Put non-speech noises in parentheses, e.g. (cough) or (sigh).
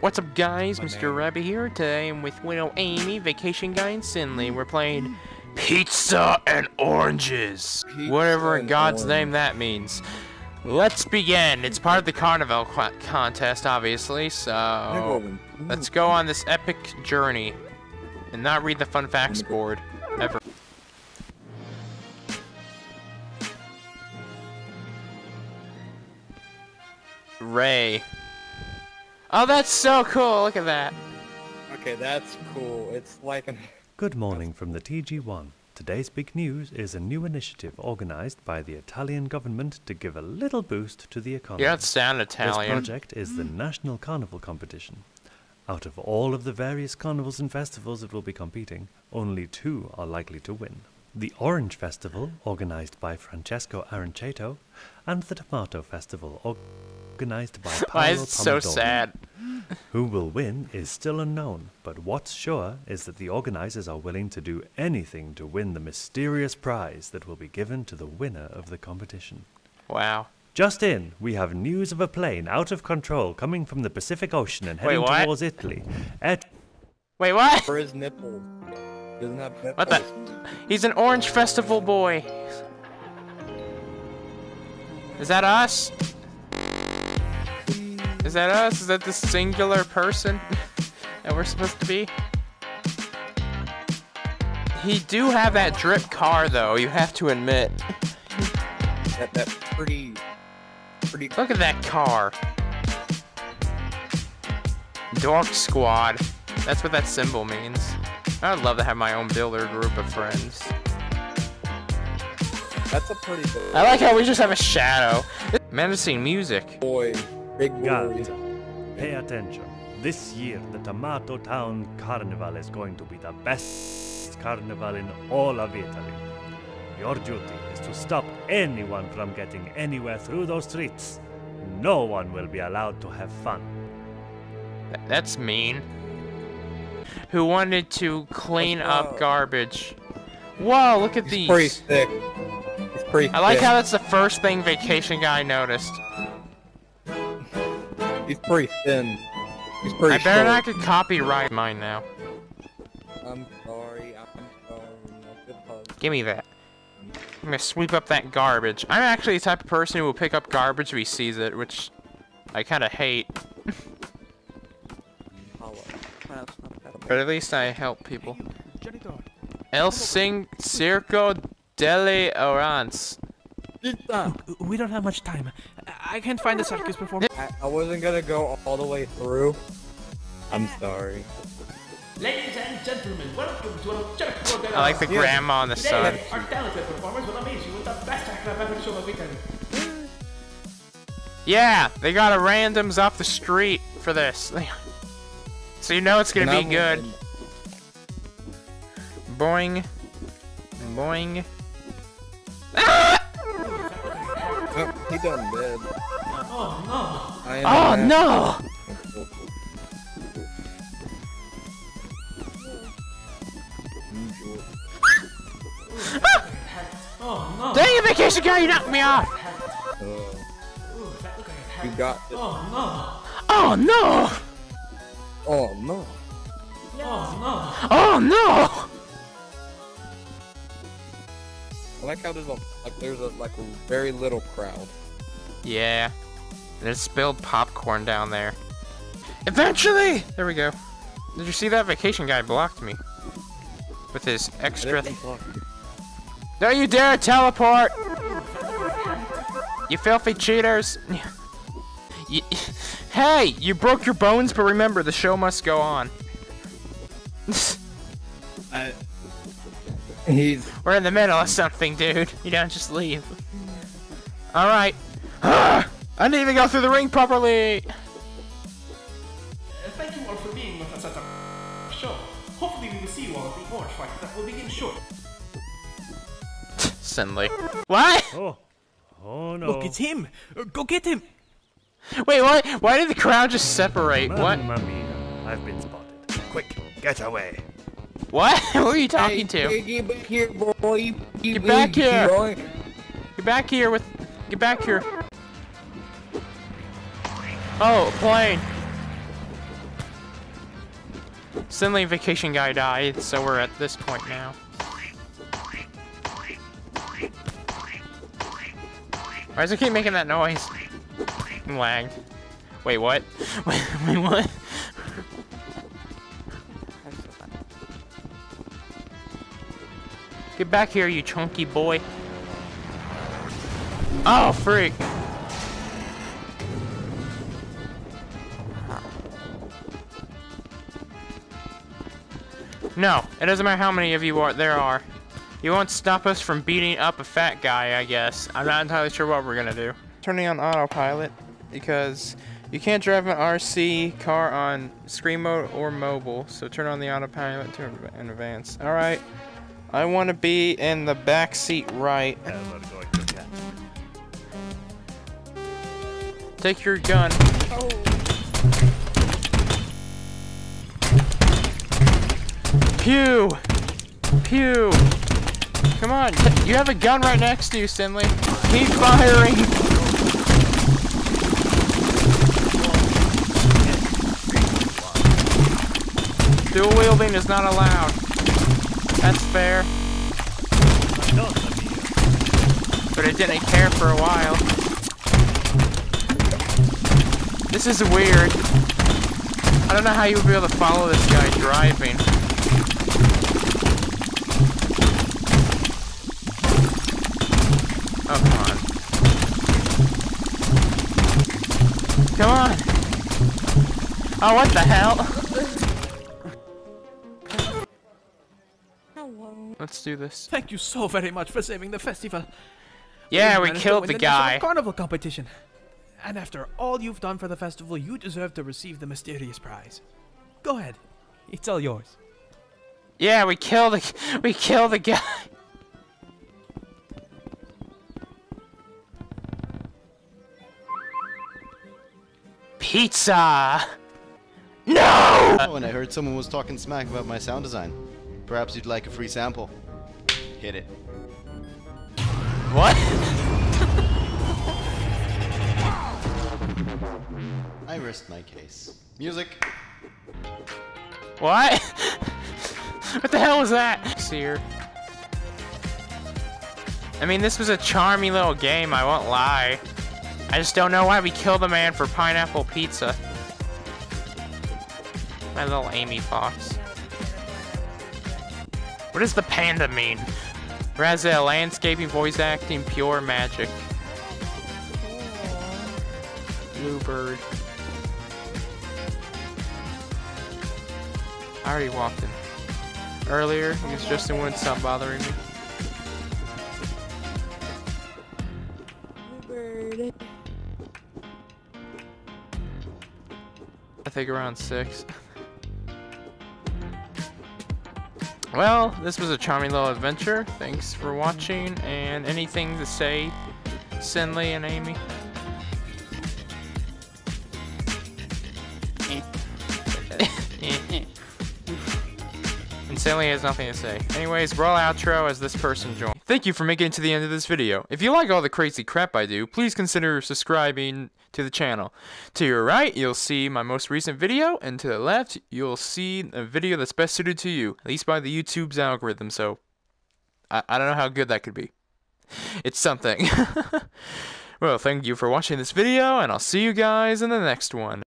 What's up guys, My Mr. name. Rabbit here. Today I'm with Widow Amy, Vacation Guy, and Sinley. We're playing Pizza and Oranges. Pizza Whatever in God's orange. name that means. Let's begin. It's part of the Carnival contest, obviously, so... Let's go on this epic journey. And not read the fun facts board. Ever. Ray. Oh, that's so cool. Look at that. Okay, that's cool. It's like an. Good morning from the TG1. Today's big news is a new initiative organized by the Italian government to give a little boost to the economy. You don't sound This project is the National Carnival Competition. Out of all of the various carnivals and festivals that will be competing, only two are likely to win. The Orange Festival, organized by Francesco Aranceto, and the Tomato Festival, organized by (laughs) Paolo Why is so sad? Who will win is still unknown, but what's sure is that the organizers are willing to do anything to win the mysterious prize that will be given to the winner of the competition. Wow. Just in, we have news of a plane out of control coming from the Pacific Ocean and heading what? towards Italy. Et- Wait, what? For his nipples. Doesn't have nipples. What the? He's an Orange Festival boy. Is that us? Is that us? Is that the singular person that we're supposed to be? He do have that drip car though, you have to admit. That, that pretty. Pretty. Look at that car. Dork Squad. That's what that symbol means. I would love to have my own builder group of friends. That's a pretty big I like how we just have a shadow. Menacing music. boy. Big boy. Guys, pay attention. This year, the Tomato Town Carnival is going to be the best carnival in all of Italy. Your duty is to stop anyone from getting anywhere through those streets. No one will be allowed to have fun. Th- That's mean. Who wanted to clean What's up up? garbage? Whoa, look at He's these. pretty thick. He's pretty I like thick. how that's the first thing vacation guy noticed. He's pretty thin. He's pretty I better short. not get copyright mine now. I'm sorry. I'm sorry. Give me that. I'm gonna sweep up that garbage. I'm actually the type of person who will pick up garbage if he sees it, which I kinda hate. Hello. That's not bad. But at least I help people. El Sing Circo delle Orans. Pizza. We don't have much time. I I can't find the circus before. I, I wasn't gonna go all the way through. I'm sorry. Ladies and gentlemen, welcome to our Circo I like the grandma and the son. Today, our talented performers will amaze you with the best acrobatic show of Italy. Yeah, they got a randoms off the street for this. (laughs) So you know it's gonna And be I'm- good. Boing. Boing. Oh, (laughs) he done dead. Oh no! I am Oh mad. no! Oh no! Dang it, vacation guy, you knocked me off! Uh, Ooh, that look like a you got this. Oh Oh no! Oh no. no! Oh no! Oh no! I like how there's a like there's a like a very little crowd. Yeah. There's spilled popcorn down there. Eventually! There we go. Did you see that vacation guy blocked me? With his extra. Didn't you. Don't you dare teleport! You filthy cheaters! (laughs) You, (laughs) hey, you broke your bones, but remember, the show must go on. (laughs) He's We're in the middle of something, dude. You don't just leave. Alright. (gasps) I didn't even go through the ring properly! Uh, Thank you all for being with us at our (laughs) show. Hopefully we will see you all at the orange fight that will begin shortly. (laughs) Suddenly. What? Oh, oh no. Look, it's him! Uh, Go get him! Wait, what? Why did the crowd just separate? What? Mamma mia, I've been spotted. Quick, get away. What? (laughs) Who are you talking hey, to? Get back here, boy. Get back here. Boy. Get back here with. Get back here. Oh, a plane. Suddenly vacation guy died, so we're at this point now. Why does it keep making that noise? I'm lagged. Wait, what? Wait, (laughs) wait, what? Get back here, you chunky boy. Oh, freak. No, it doesn't matter how many of you are there are. You won't stop us from beating up a fat guy, I guess. I'm not entirely sure what we're gonna do. Turning on autopilot because you can't drive an RC car on screen mode or mobile, so turn on the autopilot to in advance. All right, I want to be in the back seat right. Never going to catch me. Take your gun. Pew! Pew! Come on, you have a gun right next to you, Stanley. Keep firing! Dual wielding is not allowed. That's fair, but it didn't care for a while. This is weird. I don't know how you would be able to follow this guy driving. Oh, come on. Come on! Oh, what the hell? (laughs) Let's do this. Thank you so very much for saving the festival. Yeah, we managed to killed win the guy. carnival competition. And after all you've done for the festival, you deserve to receive the mysterious prize. Go ahead. It's all yours. Yeah, we killed the we killed the guy. Pizza. No. Oh, and I heard someone was talking smack about my sound design. Perhaps you'd like a free sample. Hit it. What? I rest my case. Music. What? what the hell was that? Seer. I mean, this was a charming little game, I won't lie. I just don't know why we killed a man for pineapple pizza. My little Amy Fox. What does the panda mean? Razel, landscaping, voice acting, pure magic. Bluebird. I already walked in. Earlier, because Justin wouldn't stop bothering me. Bluebird. I think around six. (laughs) Well, this was a charming little adventure. Thanks for watching, and anything to say, Sinley and Amy? (laughs) And Stanley has nothing to say. Anyways, roll outro as this person joined. Thank you for making it to the end of this video. If you like all the crazy crap I do, please consider subscribing to the channel. To your right, you'll see my most recent video, and to the left, you'll see a video that's best suited to you, at least by the YouTube's algorithm, so I, I don't know how good that could be. It's something. (laughs) well, thank you for watching this video, and I'll see you guys in the next one.